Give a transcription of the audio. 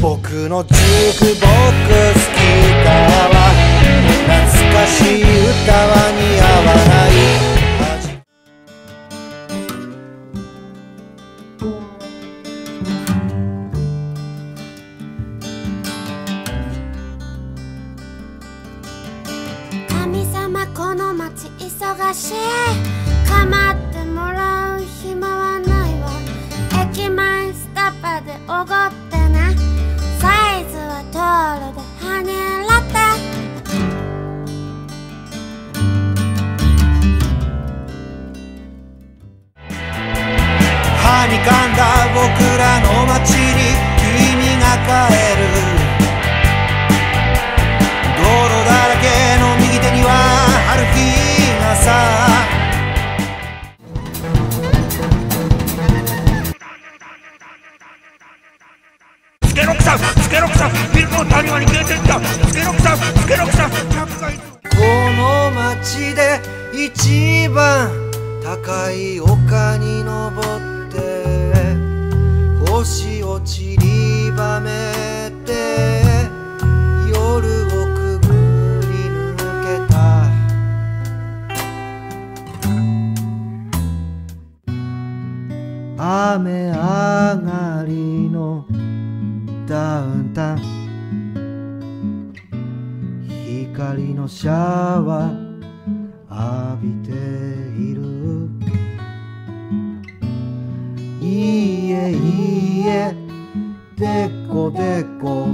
僕のジュークボックスギターは懐かしい歌は似合わない。神様この街忙しい。ケロクさんスケロクさんビルの谷間に出てった。スケロクさんスケロクさん。この街で一番高い丘に登って星を散りばめて夜をくぐり抜けた。雨上がりの光のシャワー浴びている。いいえいいえ。でこでこ